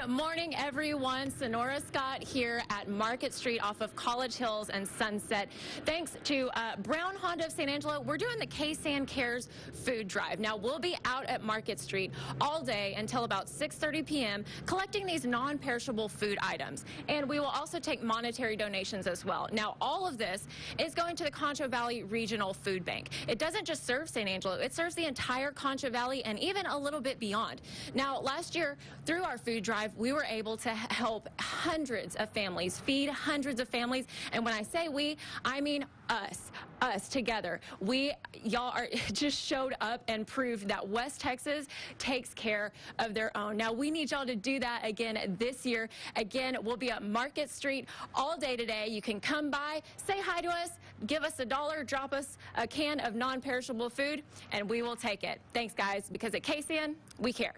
Good morning, everyone. Senora Scott here at Market Street off of College Hills and Sunset. Thanks to uh, Brown Honda of San Angelo, we're doing the KSAN Cares food drive. Now, we'll be out at Market Street all day until about 6.30 p.m. collecting these non-perishable food items. And we will also take monetary donations as well. Now, all of this is going to the Concho Valley Regional Food Bank. It doesn't just serve San Angelo, it serves the entire Concho Valley and even a little bit beyond. Now, last year, through our food drive, we were able to help hundreds of families, feed hundreds of families. And when I say we, I mean us, us together. We, y'all are just showed up and proved that West Texas takes care of their own. Now, we need y'all to do that again this year. Again, we'll be at Market Street all day today. You can come by, say hi to us, give us a dollar, drop us a can of non-perishable food, and we will take it. Thanks, guys, because at KSAN, we care.